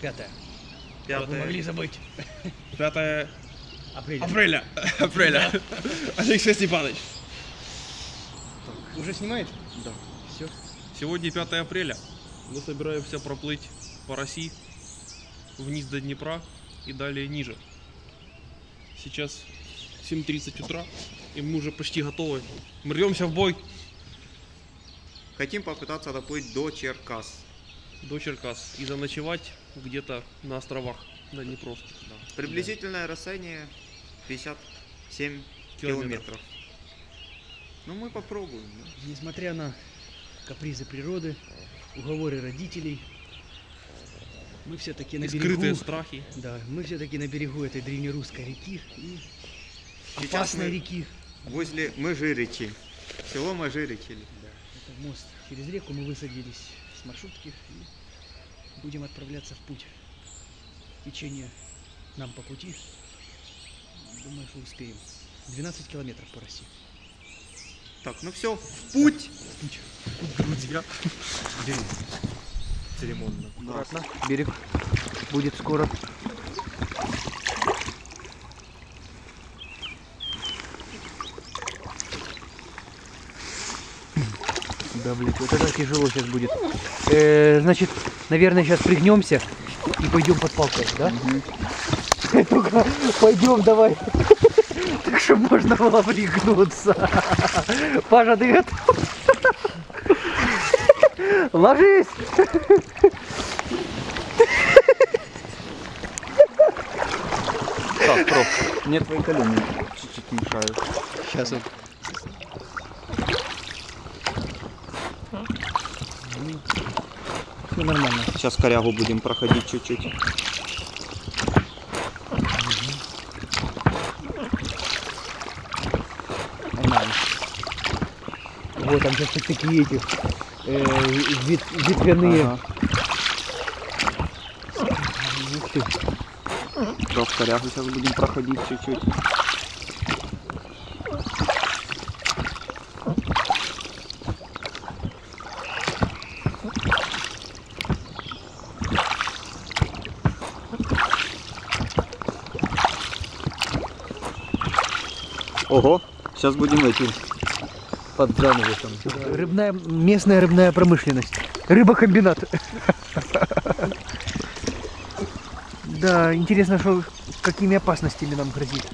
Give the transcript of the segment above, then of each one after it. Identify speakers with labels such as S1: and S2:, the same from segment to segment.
S1: Пятое.
S2: Пятое.
S1: Вы могли забыть.
S2: 5
S1: Апрель.
S2: апреля. Апреля. Алексей Степанович.
S1: Уже снимает?
S2: Да.
S1: Все.
S2: Сегодня 5 апреля. Мы собираемся проплыть по России вниз до Днепра и далее ниже. Сейчас 7.30 утра, и мы уже почти готовы. Мы рвемся в бой
S3: Хотим попытаться доплыть до Черкас.
S2: До Черкас и заночевать где-то на островах Днепровских.
S3: Приблизительное расстояние 57
S2: Километров.
S3: километров. Ну мы попробуем. да.
S1: Несмотря на капризы природы, уговоры родителей, мы все-таки на берегу.
S2: скрытые страхи.
S1: Да, мы все-таки на берегу этой древнерусской реки и
S3: Сейчас
S1: опасной
S3: мы
S1: реки.
S3: возле Межиричи. Село Межиричи.
S1: Да, это мост через реку. Мы высадились маршрутки и будем отправляться в путь. Течение нам по пути. Думаю, что успеем. 12 километров по России.
S3: Так, ну все, в путь!
S1: Путь.
S2: Друзья.
S3: Церемонно.
S1: Аккуратно. Берег будет скоро. Да, блядь, вот это тяжело сейчас будет. Э, значит, наверное, сейчас пригнемся и пойдем под палкой, да? Только пойдем давай. Так что можно было пригнуться. Паша, ты готов? Ложись!
S4: Так, Проб, мне твои колени чуть-чуть мешают.
S1: Сейчас вот. Все нормально.
S4: Сейчас корягу будем проходить чуть-чуть.
S1: Нормально. Вот там сейчас такие эти э, вет- ветвяные.
S4: Ага.
S1: Ух ты.
S4: Проб, корягу сейчас будем проходить чуть-чуть. Ого, сейчас будем эти под занавесом.
S1: Рыбная, местная рыбная промышленность. Рыбокомбинат. Да, интересно, что какими опасностями нам грозит.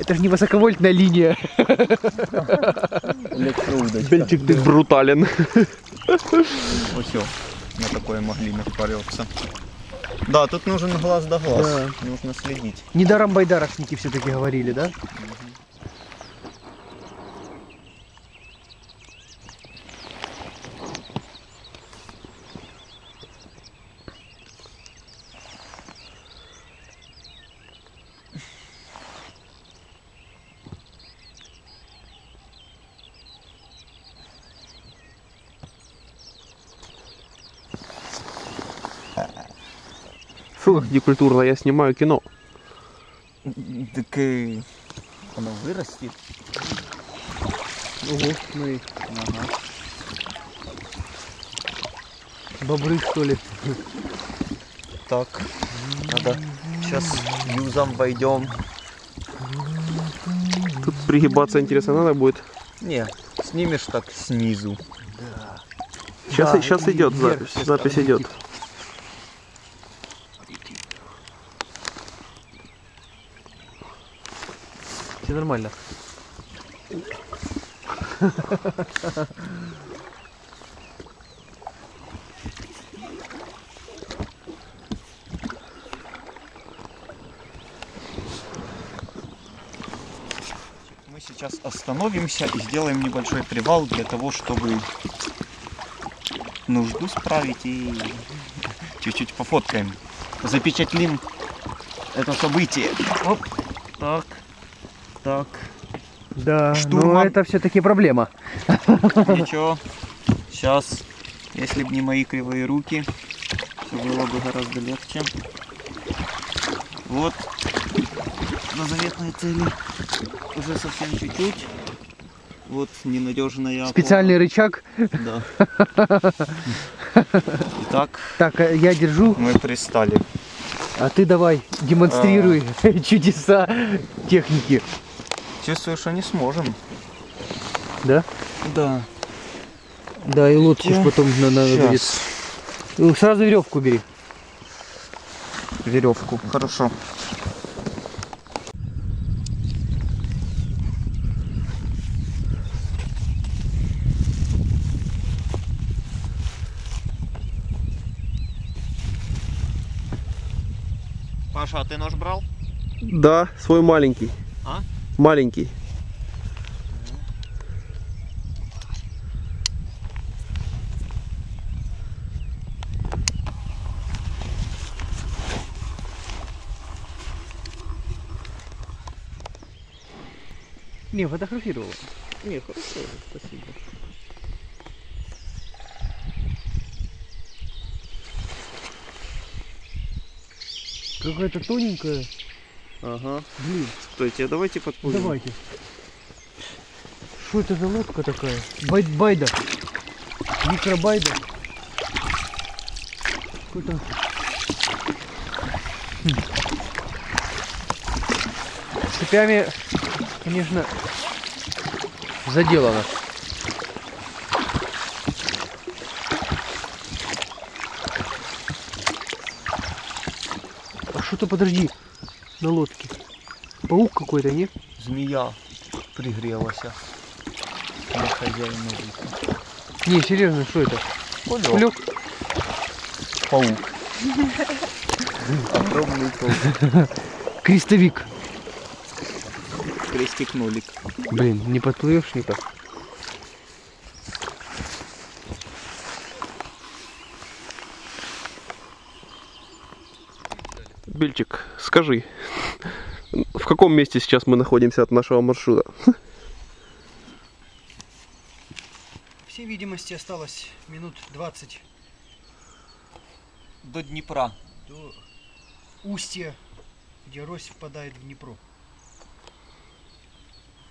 S1: Это же не высоковольтная линия.
S2: Бельчик, ты брутален.
S4: Вот все, на такое могли напариться. Да, тут нужен глаз да глаз.
S1: Да.
S4: Нужно следить.
S1: Недаром байдарочники все-таки говорили, да?
S2: Некультурно, я снимаю кино.
S4: Так и оно вырастет.
S1: Ого, смотри.
S4: Ага.
S1: Бобры, что ли?
S4: Так, надо сейчас юзом войдем.
S2: Тут пригибаться интересно надо будет.
S4: Не, снимешь так снизу.
S2: Сейчас,
S1: Да,
S2: сейчас идет запись. Запись идет.
S1: Нормально.
S4: Мы сейчас остановимся и сделаем небольшой привал для того, чтобы нужду справить и чуть-чуть пофоткаем. Запечатлим это событие. Оп, так, так.
S1: Да, но
S4: Штурман.
S1: это все-таки проблема.
S4: Ничего. Сейчас, если бы не мои кривые руки, все было бы гораздо легче. Вот. На заветной цели уже совсем чуть-чуть. Вот ненадежная опора.
S1: Специальный рычаг.
S4: Да. Итак,
S1: Так, а я держу,
S4: мы пристали.
S1: а ты давай демонстрируй чудеса техники.
S4: Чувствую, что не сможем.
S1: Да?
S4: Да.
S1: Да, и лодку ж потом на- надо будет.
S4: Сейчас.
S1: Ну, Сразу веревку бери.
S4: Веревку. Хорошо. Паша, а ты нож брал?
S2: Да, свой маленький.
S4: А?
S2: Маленький.
S1: Не, фотографировал.
S2: Не, хорошо, спасибо.
S1: Какая-то тоненькая.
S2: Ага.
S1: Блин,
S2: Стойте, давайте подплывем.
S1: давайте. Что это за лодка такая? Бай- байда. Микробайда. Какой-то... Хм. Цепями, конечно, заделано. А что-то подожди на лодке. Паук какой-то, не?
S4: Змея пригрелась. На хозяина выйти.
S1: Не, серьезно, что это?
S4: Кулек.
S1: Кулек?
S4: Паук. Огромный паук.
S1: Крестовик.
S4: Крестик-нулик.
S1: Блин, не подплывешь никак.
S2: Бельчик, скажи, в каком месте сейчас мы находимся от нашего маршрута?
S1: всей видимости осталось минут 20
S4: До Днепра.
S1: до устья, где Рось впадает в Днепро.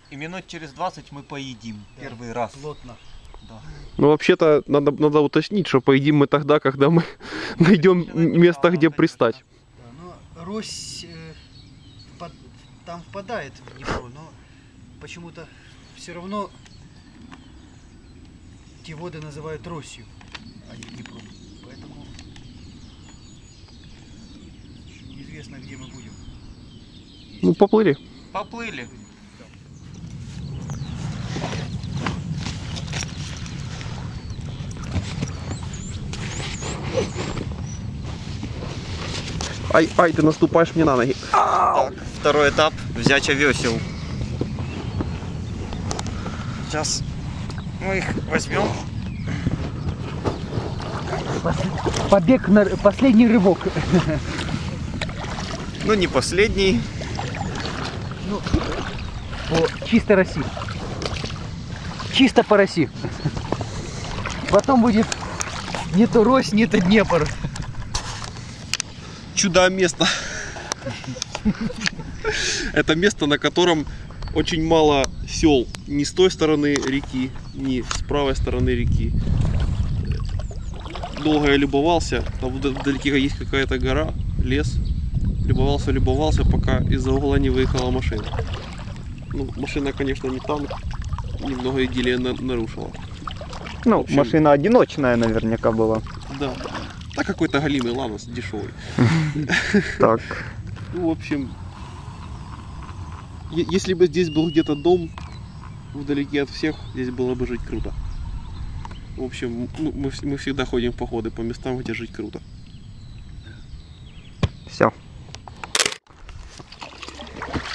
S4: И минут через 20 мы поедим.
S1: Да.
S4: Первый раз.
S1: Плотно.
S4: Да.
S2: Ну, вообще-то, надо, надо уточнить, что поедим мы тогда, когда мы найдем место, где пристать.
S1: Рось э, впад- там впадает в Днепро, но почему-то все равно те воды называют Росью, а не Днепром. Поэтому еще неизвестно, где мы будем.
S2: Ну, поплыли.
S4: Поплыли.
S2: Ай, ай, ты наступаешь мне на ноги.
S4: Так, второй этап. Взятие весел. Сейчас мы их возьмем.
S1: Побег на последний рывок.
S4: Ну, не последний.
S1: Ну, по чисто России. Чисто по России. Потом будет не то Рось, не то Днепр.
S2: Чудо место. Это место, на котором очень мало сел ни с той стороны реки, ни с правой стороны реки. Долго я любовался, там вд- вдалеке есть какая-то гора, лес. Любовался, любовался, пока из-за угла не выехала машина. Ну, машина, конечно, не танк, немного идиллия на- нарушила.
S4: Ну,
S2: общем-
S4: машина одиночная наверняка была.
S2: Да. Да какой-то галимый ланос дешевый.
S4: Так.
S2: Ну, в общем, если бы здесь был где-то дом вдалеке от всех, здесь было бы жить круто. В общем, мы, мы всегда ходим в походы по местам, где жить круто.
S4: Все.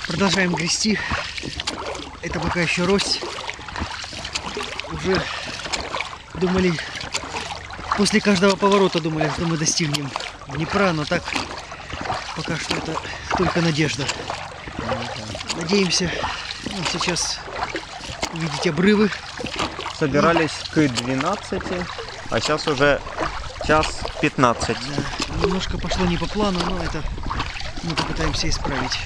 S1: Продолжаем грести. Это пока еще Рось. Уже думали, после каждого поворота думали, что мы достигнем Днепра, но так пока что это только надежда. Надеемся ну, сейчас увидеть обрывы.
S4: Собирались к 12, а сейчас уже час 15.
S1: Да, немножко пошло не по плану, но это мы попытаемся исправить.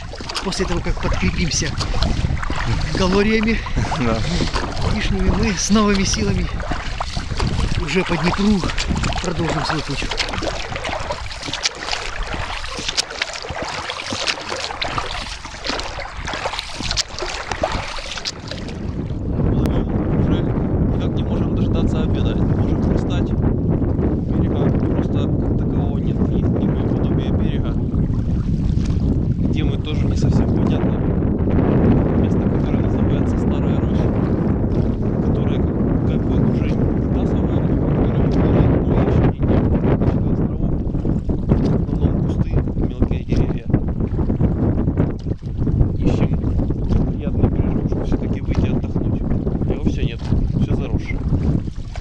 S1: После того, как подкрепимся калориями
S4: Да.
S1: лишними, мы с новыми силами уже по Днепру продолжим свой путь.
S2: плывем, уже никак не можем дождаться обеда. Не можем пристать. Берега просто как такового нет, ни, ни подобия берега. Где мы тоже не совсем понятно. Место, которое называется Старая Роща. Которое как, как бы уже не та самая роща, которая была, но еще и нет. Несколько островов. В основном кусты, мелкие деревья. Ищем приятный бережок, чтобы все-таки выйти отдохнуть. Его все нет, все заросшее.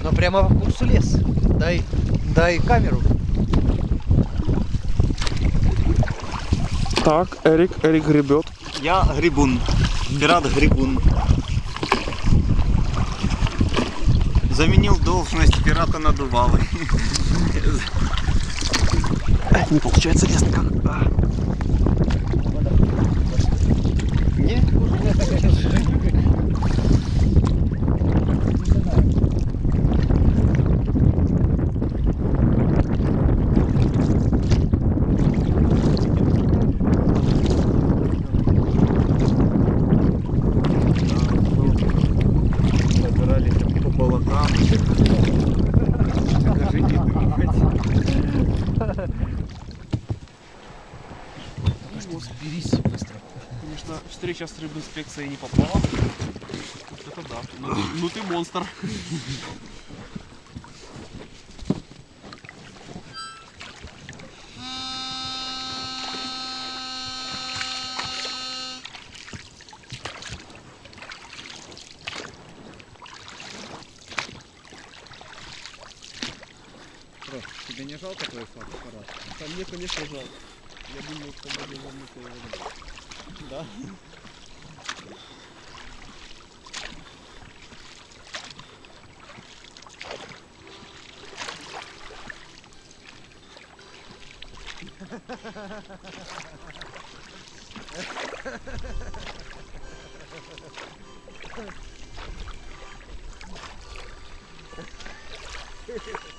S1: Но прямо в курсу лес. Дай, дай камеру.
S2: Так, Эрик, Эрик гребет.
S4: Я грибун. Пират грибун. Заменил должность пирата надувалы.
S2: Не получается лезть как.
S4: Не? Балакам. Даже не думать.
S1: Берись быстро.
S2: Конечно, встреча с рыбинспекцией не попала. Это да. Ну, ты- ну ты монстр.
S3: не жалко твой фотоаппарат?
S2: Да мне, конечно, жалко. Я думаю, что можно вернуть его. Да? Ha ha ha.